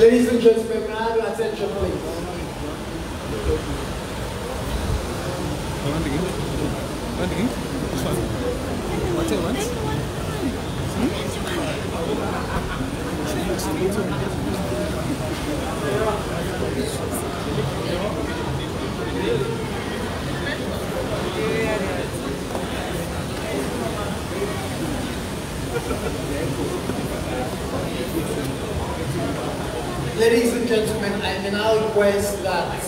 Ladies and gentlemen, may I have your attention, please? One again. Again. This one. What's it? Ladies and gentlemen, I now request that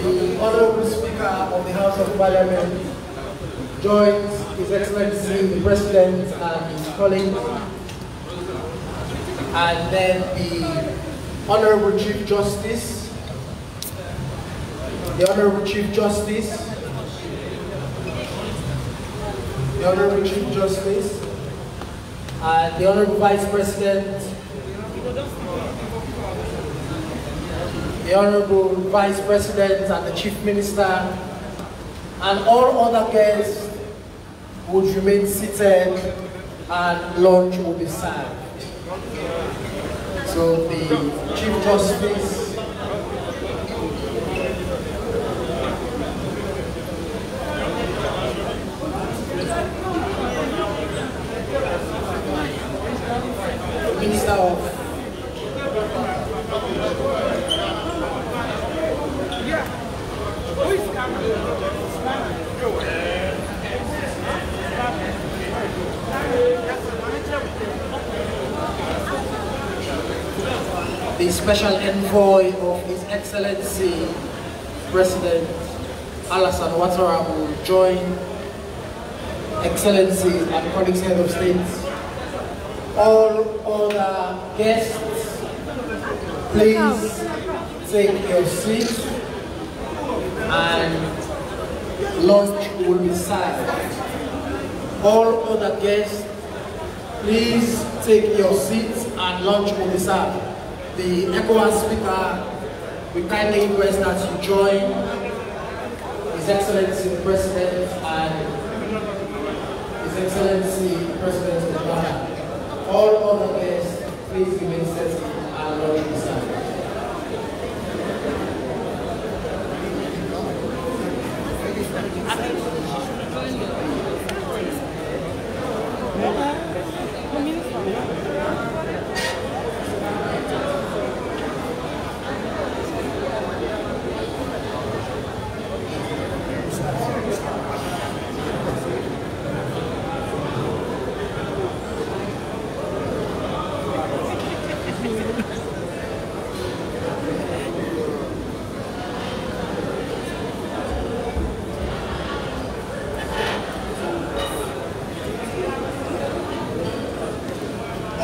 the Honorable Speaker of the House of Parliament joins His Excellency the President and his colleagues, and then the Honorable Chief Justice, the Honorable Chief Justice, the Honorable Chief Justice, and the Honorable Vice President the Honorable Vice President and the Chief Minister, and all other guests would remain seated and lunch will be served. So the Chief Justice, Minister of the special envoy of His Excellency President Alassane Ouattara will join Excellencies and colleagues head of states. All other guests, please take your seats and lunch will be served. All other guests, please take your seats and lunch will be served. The ECOWAS speaker, we kindly request that you join His Excellency the President and His Excellency President of Ghana. All other guests, please remain seated and lunch will be served.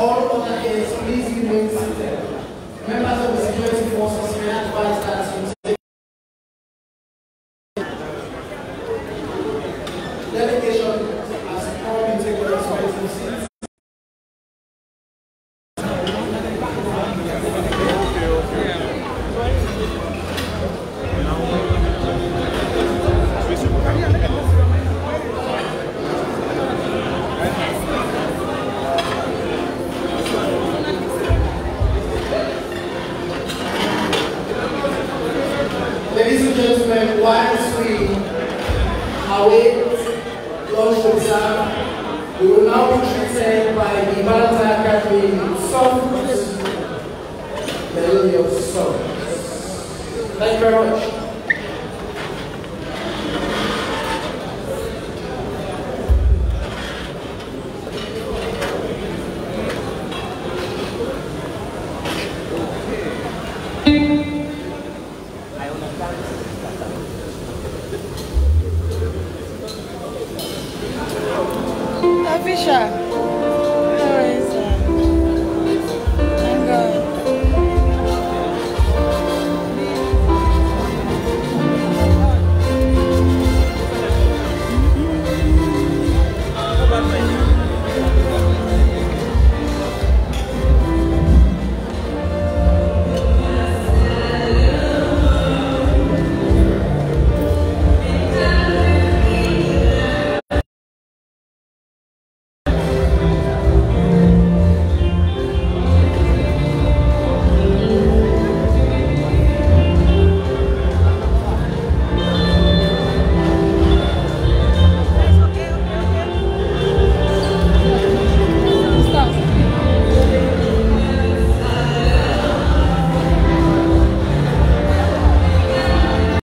All other guests, please remain seated. Members of the security forces may advise that you take Delegation has already taken its Ladies whilst we await lunch serve, we will now be treated by the Valentine Academy with soft melodious songs. Thank you very much. Fisher.